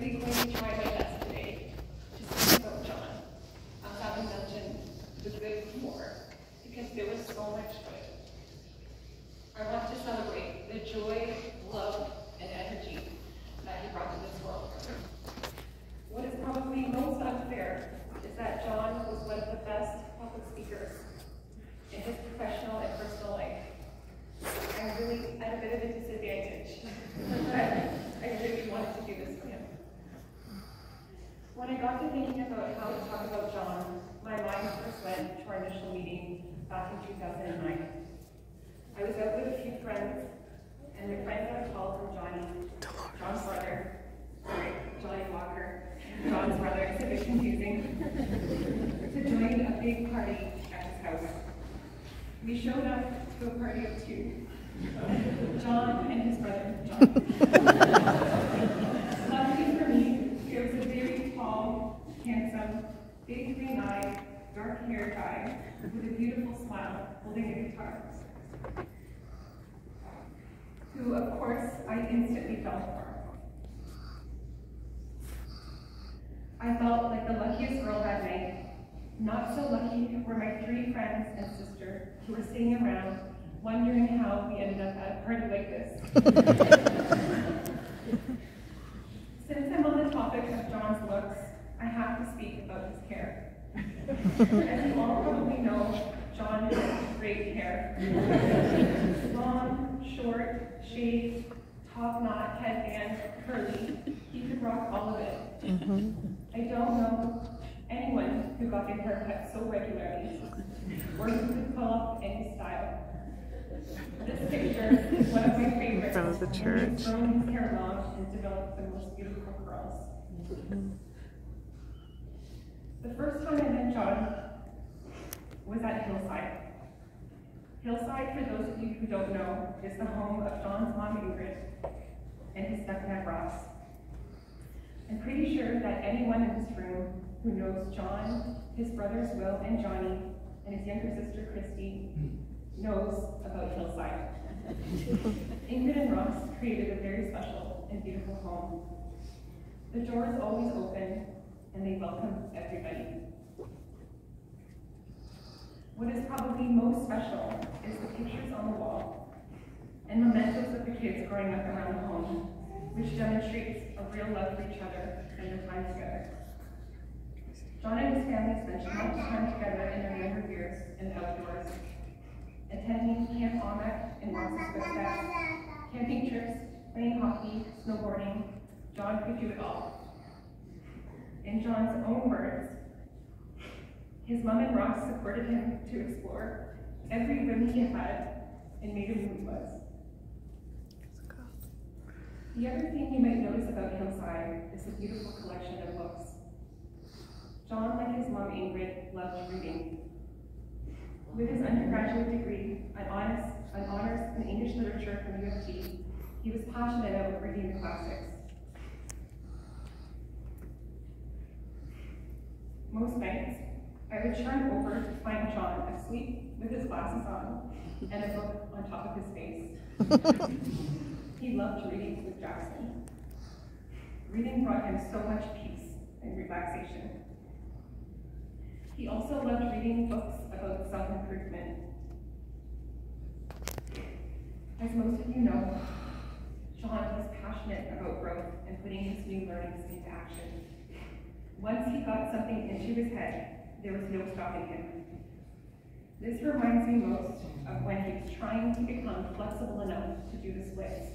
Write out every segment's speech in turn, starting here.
really to try my best today to speak about John, as having mentioned the good before, because there was so much good. I want to celebrate the joy, love, and energy that he brought to this world. What is probably most unfair is that John was one of the best public speakers in his professional and personal life. I'm really at a bit of a disadvantage, but I really wanted to do this for him. When I got to thinking about how to talk about John, my mind first went to our initial meeting back in 2009. I was out with a few friends, and the friends got a call from Johnny, John's brother, sorry, Johnny Walker, John's brother, it's a bit confusing, to join a big party at his house. We showed up to a party of two. John and his brother, John. Luckily for me, there was a very tall, handsome, big green eyed, dark haired guy with a beautiful smile holding a guitar. Who, of course, I instantly fell for. I felt like the luckiest girl that night. Not so lucky were my three friends and sister who were sitting around wondering how we ended up at a party like this. Since I'm on the topic of John's looks, I have to speak about his hair. As you all probably know, John has great hair. Long, short, shaved, top knot, headband, curly. He could rock all of it. Mm-hmm. I don't know anyone who got their hair cut so regularly, or who could pull off any style. This picture is one of my favorites. From the when he's church. grown his hair long and developed the most beautiful curls. Mm-hmm. The first time I met John was at Hillside. Hillside, for those of you who don't know, is the home of John's mom Ingrid and his stepdad Ross. I'm pretty sure that anyone in this room who knows John, his brothers Will and Johnny, and his younger sister Christy knows about Hillside. Ingrid and Ross created a very special and beautiful home. The door is always open and they welcome everybody. What is probably most special is the pictures on the wall and mementos of the kids growing up around the home, which demonstrates a real love for each other and their time together. John and his family spent much time together in their younger years the outdoors, attending Camp Ahmek in Ross's footsteps, camping trips, playing hockey, snowboarding. John could do it all. In John's own words, his mom and Ross supported him to explore every whim he had and made him who he was. The other thing you might notice about Hillside is the beautiful collection of books. John, like his mom Ingrid, loved reading. With his undergraduate degree, an honors, an honors in English literature from U of T, he was passionate about reading the classics. Most nights, I would turn over to find John asleep with his glasses on and a book on top of his face. he loved reading with Jackson. Reading brought him so much peace and relaxation. He also loved reading books about self-improvement. As most of you know, John is passionate about growth and putting his new learnings into action. Once he got something into his head, there was no stopping him. This reminds me most of when he was trying to become flexible enough to do the splits.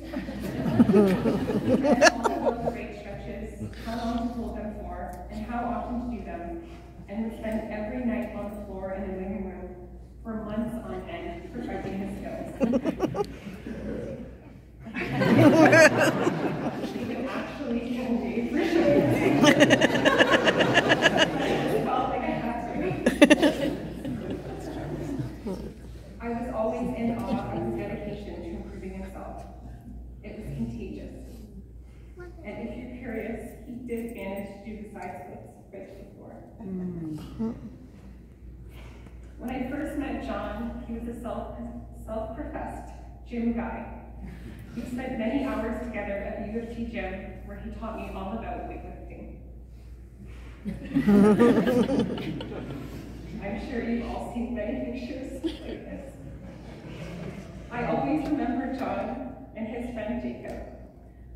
All about the great stretches, how long to hold them for, and how often to do them, and would spend every night on the floor in the living room for months on end perfecting his skills. He would actually get away for sure. Felt like I had to. I was always in awe of his dedication to improving himself. It was contagious. And if you're curious, he did manage to do the side splits right before. Mm-hmm. When I first met John, he was a self, self-professed gym guy. We spent many hours together at the U of T gym where he taught me all about weightlifting. I'm sure you've all seen many pictures like this. I always remember John and his friend Jacob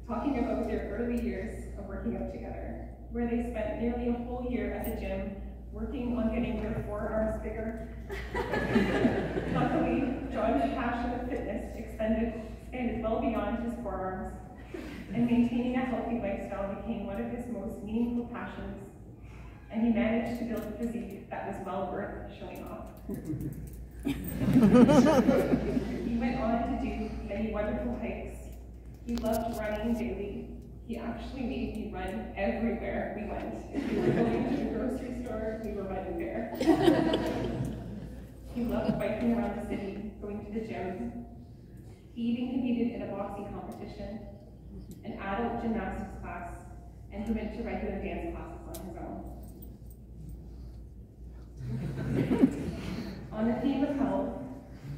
talking about their early years of working out together, where they spent nearly a whole year at the gym working on getting their forearms bigger. Luckily, John's passion of fitness extended, expanded well beyond his forearms, and maintaining a healthy lifestyle became one of his most meaningful passions, and he managed to build a physique that was well worth showing off. he went on to do many wonderful hikes. He loved running daily, he actually made me run everywhere we went. If we were going to the grocery store, we were running there. he loved biking around the city, going to the gym. He even competed in a boxing competition, an adult gymnastics class, and he went to regular dance classes on his own. on the theme of health,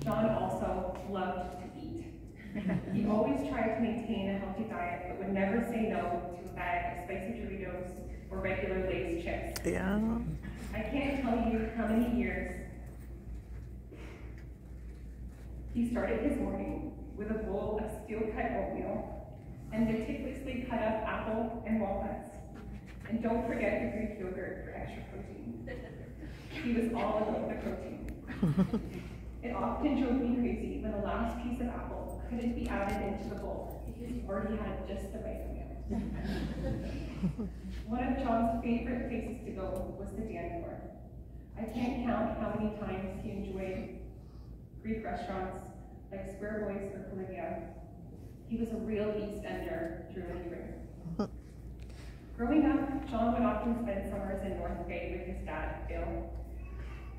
John also loved he always tried to maintain a healthy diet, but would never say no to a bag of spicy Doritos or regular Lay's chips. Yeah. I can't tell you how many years he started his morning with a bowl of steel-cut oatmeal and meticulously cut up apple and walnuts. And don't forget the Greek yogurt for extra protein. He was all about the protein. it often drove me crazy when the last piece of apple couldn't be added into the bowl because he already had just the right amount. One of John's favorite places to go was the Danforth. I can't count how many times he enjoyed Greek restaurants like Square Boys or Caligula. He was a real East Ender through and through. Growing up, John would often spend summers in North Bay with his dad, Bill.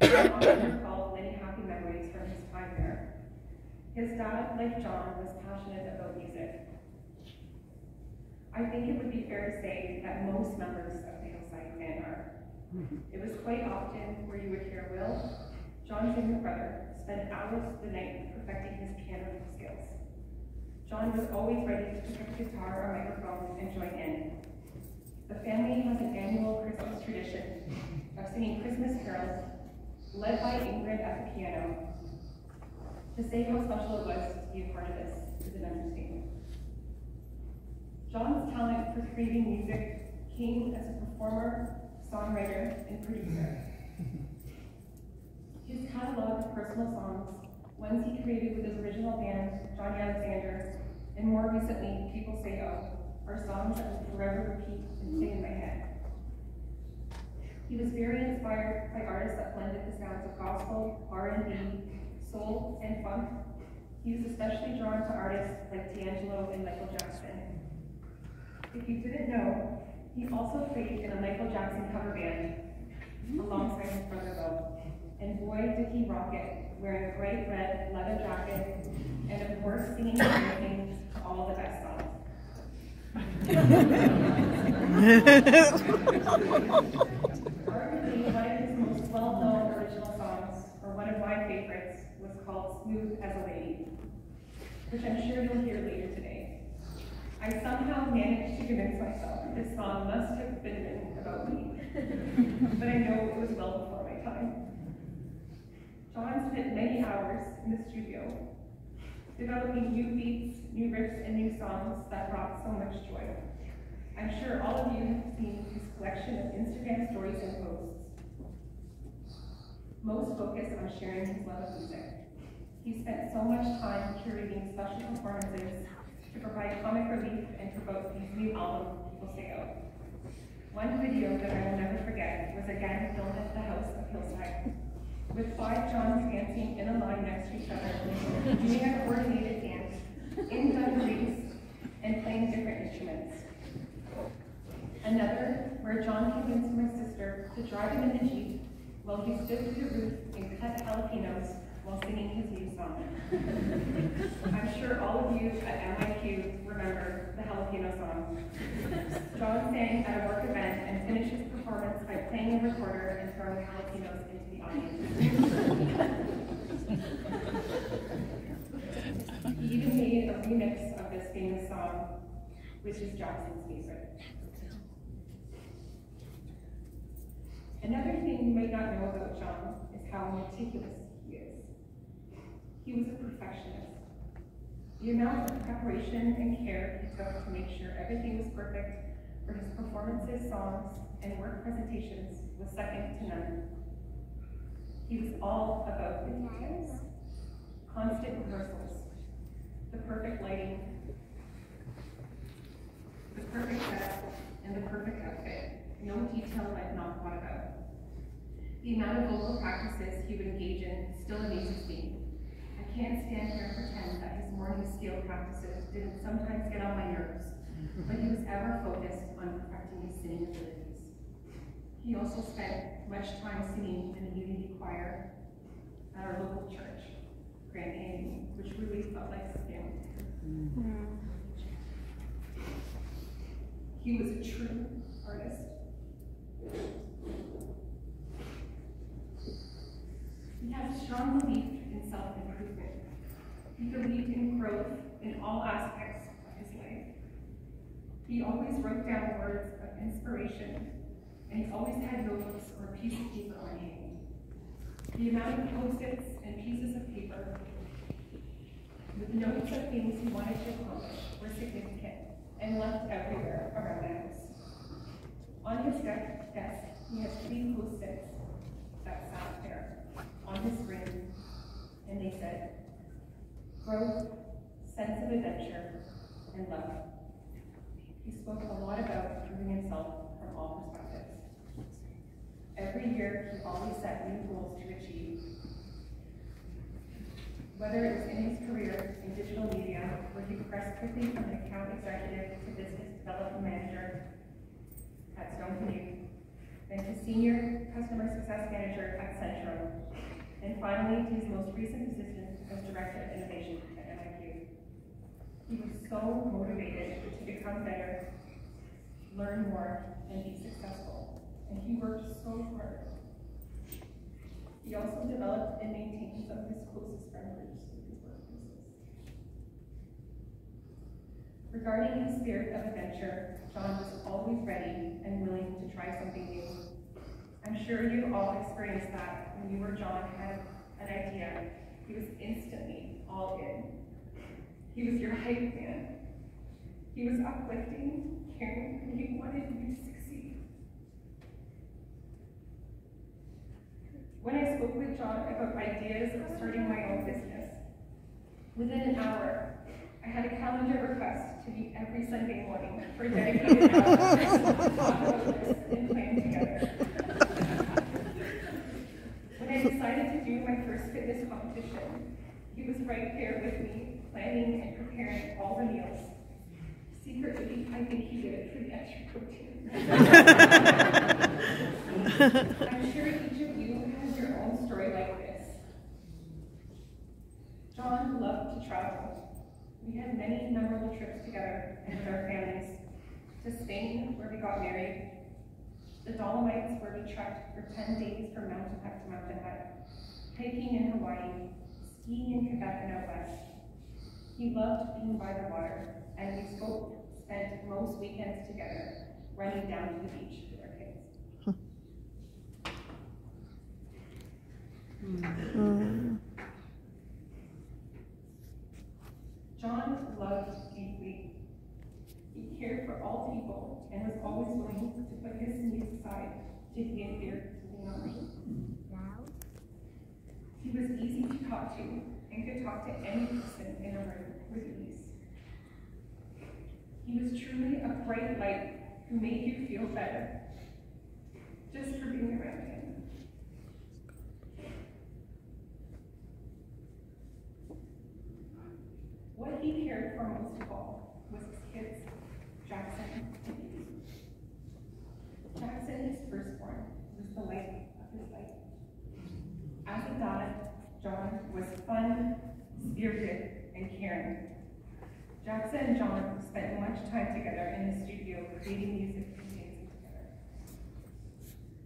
He often recalled many happy memories from his time there. His dad, like John, was passionate about music. I think it would be fair to say that most members of the Hillside clan are. It was quite often where you would hear Will, John's younger brother, spend hours of the night perfecting his piano skills. John was always ready to pick up a guitar or microphone and join in. The family has an annual Christmas tradition of singing Christmas carols, led by Ingrid at the piano, to say how special it was to be a part of this is an understatement. John's talent for creating music came as a performer, songwriter, and producer. His catalog of personal songs, ones he created with his original band, Johnny Alexander, and more recently, People Say Oh, are songs that will forever repeat and stay in my head. He was very inspired by artists that blended the sounds of gospel, R&B, soul, and funk. He was especially drawn to artists like D'Angelo and Michael Jackson. If you didn't know, he also played in a Michael Jackson cover band alongside his brother Will. And boy, did he rock it, wearing a bright red leather jacket, and of course singing and dancing to all the best songs. Arguably, one of his most well-known original songs, or one of my favorites, was called Smooth as a Lady, which I'm sure you'll hear later today. I somehow managed to convince myself that this song must have been written about me, but I know it was well before my time. John spent many hours in the studio, developing new beats, new riffs, and new songs that brought so much joy. I'm sure all of you have seen his collection of Instagram stories and posts, most focused on sharing his love of music. He spent so much time curating special performances to provide comic relief and promote his new album, Oh. One video that I will never forget was again filmed at the house of Hillside, with five Johns dancing in a line next to each other, doing a coordinated dance in dungarees and playing different instruments. Another, where John convinced my sister to drive him in the Jeep while he stood to the roof and cut jalapenos while singing his new song. I'm sure all of you at MIQ remember the jalapeno song. John sang at a work event and finished his performance by playing a recorder and throwing jalapenos into the audience. he even made a remix of this famous song. which is Jackson's favorite. Another thing you might not know about John is how meticulous. He was a perfectionist. The amount of preparation and care he took to make sure everything was perfect for his performances, songs, and work presentations was second to none. He was all about the details. Constant rehearsals, the perfect lighting, the perfect setup, and the perfect outfit. No detail went not thought about. The amount of vocal practices he would engage in still amazes me. I can't stand here and pretend that his morning scale practices didn't sometimes get on my nerves, but he was ever focused on perfecting his singing abilities. He also spent much time singing in the Unity Choir at our local church, Grand Amy, which really felt like his family. Mm-hmm. He was a true artist. He had a strong belief in self-improvement. He believed in growth in all aspects of his life. He always wrote down words of inspiration, and he always had notebooks or of paper on hand. The amount of post-its and pieces of paper with notes of things he wanted to accomplish were significant and left everywhere around the house. On his desk, desk he has three post-its that sat there on his ring, and they said, growth, sense of adventure, and love. He spoke a lot about improving himself from all perspectives. Every year, he always set new goals to achieve. Whether it was in his career in digital media, where he progressed quickly from an account executive to business development manager at Stone Canoe, then to senior customer success manager at Centro, and finally to his most recent position as director of innovation at MIQ. He was so motivated to become better, learn more, and be successful, and he worked so hard. He also developed and maintained some of his closest friendships with his workplaces. Regarding his spirit of adventure, John was always ready and willing to try something new. I'm sure you all experienced that when you or John had an idea. He was instantly all in. He was your hype man. He was uplifting, caring, and he wanted you to When I spoke with John about ideas of starting my own business, within an hour, I had a calendar request to meet every Sunday morning for dedicated hours to talk about this and plan together. When I decided to do my first fitness competition, he was right there with me, planning and preparing all the meals. Secretly, I think he did it for the extra protein. I'm sure each of you has your own story like this. John loved to travel. We had many memorable trips together and with our families. To Spain, where we got married, the Dolomites, where we trekked for 10 days from mountain hut to mountain hut, hiking in Hawaii, skiing in Quebec and out west. He loved being by the water, and we spoke, spent most weekends together, running down to the beach with our kids. Hmm. Hmm. John loved deeply. He cared for all people and was always willing to put his needs aside to fear something else. He was easy to talk to and could talk to any person in a room with ease. He was truly a bright light who made you feel better just for being around him. What he cared for most of all was his kids, Jackson and. Jackson, his firstborn, was the light of his life. As a dad, John was fun, spirited, and caring. Jackson and John spent much time together in the studio creating music and dancing together.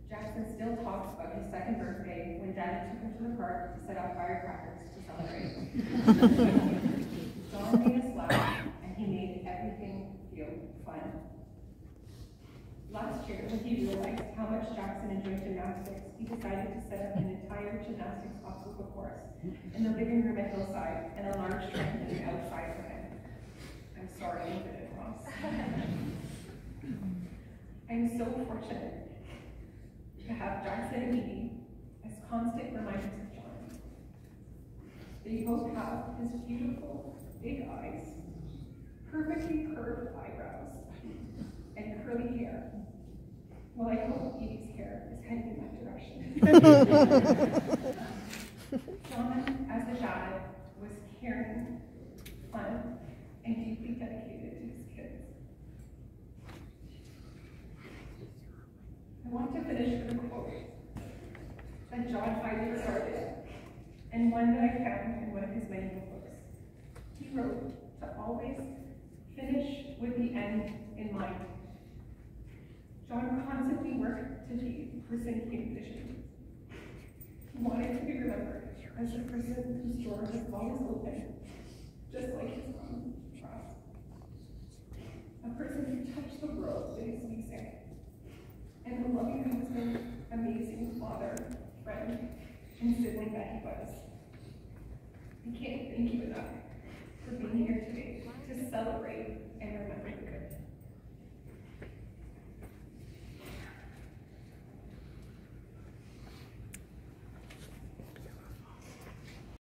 Jackson still talks about his second birthday when Daddy took him to the park to set off firecrackers to celebrate. John made us laugh, and he made everything feel fun. Last year, when he realized how much Jackson enjoyed gymnastics, he decided to set up an entire gymnastics obstacle course in the living room at Hillside and a large trampoline outside for him. I'm sorry, I did it wrong. I'm so fortunate to have Jackson and Edie as constant reminders of John. They both have his beautiful big eyes, perfectly curved eyebrows, and curly hair. Well, I hope Edie's hair is heading in that direction. John, as a dad, was caring, fun, and deeply dedicated to his kids. I want to finish with a quote that John Hyder started, and one that I found in one of his many wrote to always finish with the end in mind. John constantly worked to be the person he envisioned. He wanted to be remembered as the person whose door was always open, just like his mom. A person who touched the world with his music and the loving husband, amazing father, friend, and sibling that he was. I can't thank you enough for being here today to celebrate and remember